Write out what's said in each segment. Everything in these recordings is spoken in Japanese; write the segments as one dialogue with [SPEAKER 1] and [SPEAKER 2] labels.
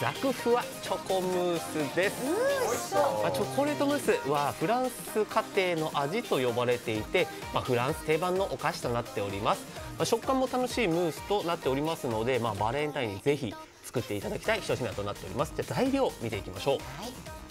[SPEAKER 1] ザクふわチョコムースです。まあ、チョコレートムースはフランス家庭の味と呼ばれていて、まあ、フランス定番のお菓子となっております、まあ、食感も楽しいムースとなっておりますので、まあ、バレンタインにぜひ作っていただきたい一品となっております。じゃあ材料見ていきましょう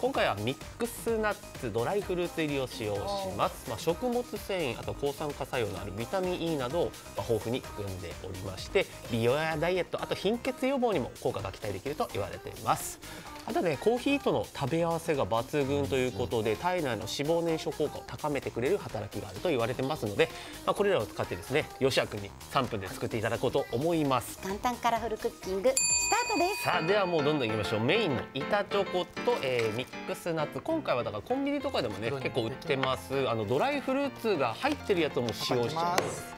[SPEAKER 1] 今回はミックスナッツドライフルーツ入りを使用します、まあ、食物繊維あと抗酸化作用のあるビタミン E などをま豊富に含んでおりまして美容やダイエットあと貧血予防にも効果が期待できると言われています。あとねコーヒーとの食べ合わせが抜群ということで体内の脂肪燃焼効果を高めてくれる働きがあると言われてますので、まあ、これらを使ってですね吉く君に3分で作っていただこうと思います。
[SPEAKER 2] 簡単カラフルクッキングスタートです。
[SPEAKER 1] さあではもうどんどんいきましょう。メインの板チョコと、えーミックスナッツ。今回はだからコンビニとかでもね結構売ってます。あのドライフルーツが入ってるやつをもう使用しちゃいます。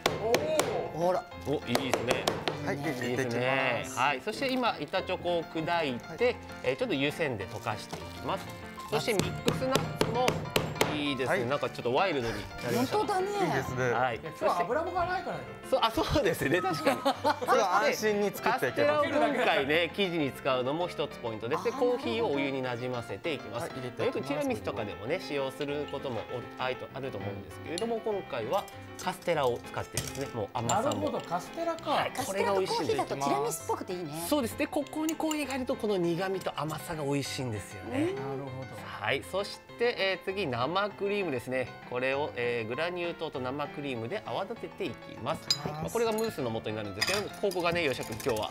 [SPEAKER 3] ほら。
[SPEAKER 1] おいいですね
[SPEAKER 3] はい入
[SPEAKER 1] いいですね。はい。そして今板チョコを砕いて、えーちょっと湯煎で溶かしていきますそしてミックスナッツもいいですね、
[SPEAKER 3] はい。
[SPEAKER 1] なんかちょっとワイルドに。なりました
[SPEAKER 2] 本当だね。
[SPEAKER 3] いいですね。
[SPEAKER 1] はい。
[SPEAKER 4] 今日は油もがないからよ。
[SPEAKER 1] そうあそうですね。確かに。
[SPEAKER 3] それは安心に作
[SPEAKER 1] カ
[SPEAKER 3] ってい
[SPEAKER 1] ステラを
[SPEAKER 3] けます
[SPEAKER 1] 今回ね生地に使うのも一つポイントです。でコーヒーをお湯になじませていきます,、
[SPEAKER 3] はい
[SPEAKER 1] よくティラミスとかでもね使用することもおあるとあると思うんですけれども今回はカステラを使ってですねもう甘
[SPEAKER 4] なる
[SPEAKER 1] さも
[SPEAKER 4] ほどカステラか、
[SPEAKER 1] はい
[SPEAKER 2] カステラとコーヒーだとティラミスっぽくていいね。
[SPEAKER 1] そうです。ねここにコーヒーが入るとこの苦味と甘さが美味しいんですよね、
[SPEAKER 4] なるほ
[SPEAKER 1] はい、そして、えー次生クリームですね。これを、えーグラニュー糖と生クリームで泡立てていきます。まあこれがムースの元になるんですけど、ここがね、吉田君今日は。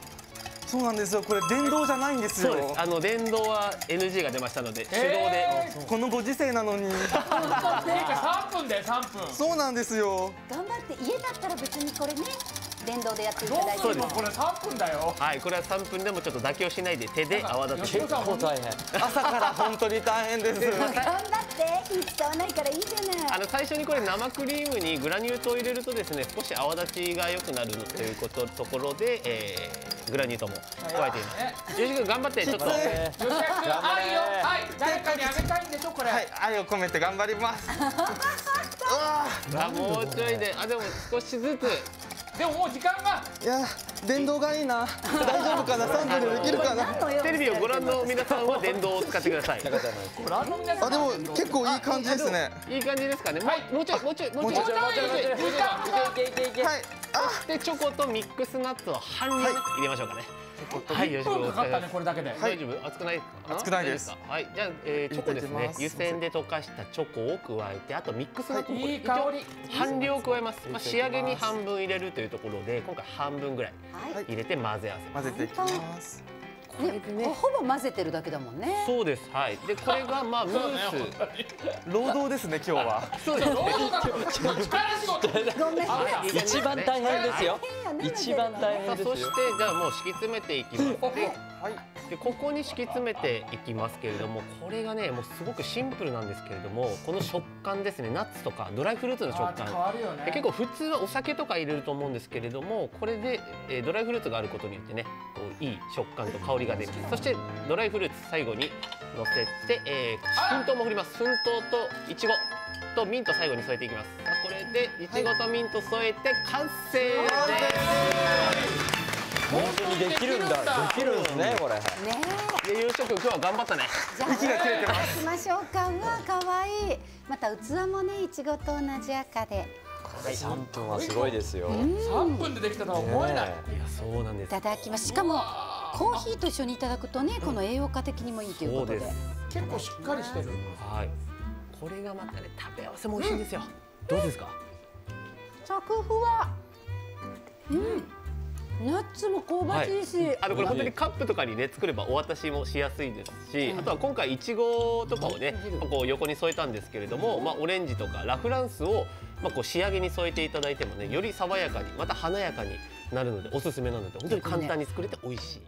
[SPEAKER 3] そうなんですよこれ電動じゃないんですよ
[SPEAKER 1] そうです。あの電動は NG が出ましたので、手動で。
[SPEAKER 4] え
[SPEAKER 3] このご時世なのに
[SPEAKER 4] どていうか3分で3分
[SPEAKER 3] そうなんですよ
[SPEAKER 2] 頑張って家だったら別にこれね電動でやっていただいて
[SPEAKER 1] そうです。
[SPEAKER 4] これ3分だよ。
[SPEAKER 1] はい、これは3分でもちょっと妥協しないで手で泡立てて。
[SPEAKER 4] 吉野。さん本当
[SPEAKER 3] 大変朝から本当に大変です。
[SPEAKER 2] 頑張って火使わないからいいじゃな。い
[SPEAKER 1] あの最初にこれ生クリームにグラニュー糖を入れるとですね少し泡立ちが良くなるということところで、えーグラニュー糖も加えています。吉田君頑張ってちょっと。
[SPEAKER 4] 吉田君愛よはい誰かにあげたいんでしょこれ、
[SPEAKER 3] はい愛を込めて頑張ります。うわ
[SPEAKER 1] あもうちょいで、あでも少しずつ。
[SPEAKER 4] でももう時間が。
[SPEAKER 3] ーいや電動がいいな。大丈夫かな？3分でできるかな？
[SPEAKER 1] テレビをご覧の皆さんは電動を使ってください。
[SPEAKER 4] ご覧の皆さん。
[SPEAKER 3] あでも結構いい感じですね。
[SPEAKER 1] いい感じですかね。もうもうちょいもうちょいもうちょい。
[SPEAKER 4] もうちょいもうちょい。もうちょい時間が
[SPEAKER 3] はい。あ。
[SPEAKER 1] でチョコとミックスナッツを半量入れましょうかね。はい、よ
[SPEAKER 4] 1分かかったねこれだけで、
[SPEAKER 1] 大丈夫？熱くないかな？
[SPEAKER 3] 熱くないです。
[SPEAKER 1] はい、じゃあ、えー、チョコですね。湯煎で溶かしたチョコを加えて、あとミックスナッツもこれ
[SPEAKER 4] いい香り。
[SPEAKER 1] 半量加えます。まあ仕上げに半分入れるというところで、今回半分ぐらい
[SPEAKER 2] はい。
[SPEAKER 1] 入れて混ぜ合わせます。
[SPEAKER 3] 混ぜていきます
[SPEAKER 1] ね。
[SPEAKER 2] ほぼ混ぜてるだけだもんね
[SPEAKER 1] そうです。はい。でこれがまあムース。
[SPEAKER 3] 労働ですね今日は
[SPEAKER 1] そうですね。
[SPEAKER 4] 労働力仕事
[SPEAKER 5] 一番大変ですよ。一番大変ですよ
[SPEAKER 1] そして。じゃあもう敷き詰めていきますで
[SPEAKER 3] はい
[SPEAKER 1] でここに敷き詰めていきますけれどもこれがねもうすごくシンプルなんですけれどもこの食感ですねナッツとかドライフルーツの食感
[SPEAKER 4] わるよね
[SPEAKER 1] で結構普通はお酒とか入れると思うんですけれどもこれで、えードライフルーツがあることによってねこういい食感と香りが出るそしてドライフルーツ最後に乗せて、えー、粉糖も振ります。粉糖といちごとミント最後に添えていきます。これでいちごとミント添えて完成です。
[SPEAKER 5] 本当にできるんだ。できるんですね、これ。
[SPEAKER 2] ね
[SPEAKER 1] で、ゆうしょくん今日は頑張ったね。
[SPEAKER 2] じゃあいただきましょうか。うわ可愛いまた器もねいちごと同じ赤で。
[SPEAKER 5] 三分はすごいですよ。
[SPEAKER 4] 3分でできたとは思えない、
[SPEAKER 5] ね
[SPEAKER 1] いや、そうなんです。
[SPEAKER 2] いただきます。しかもコーヒーと一緒にいただくとねこの栄養価的にもいいということで。
[SPEAKER 4] 結構しっかりしてる。
[SPEAKER 1] はい。これがまたね、食べ合わせも美味しいんですよ。どうですか？
[SPEAKER 2] サクふわうん。ナッツも香ばしいし、
[SPEAKER 1] あのこれ本当にカップとかにね作ればお渡しもしやすいです。し、あとは今回いちごとかをねこう横に添えたんですけれども、まあオレンジとかラフランスをまあこう仕上げに添えていただいてもねより爽やかにまた華やかになるのでおすすめなので本当に簡単に作れて美味しい。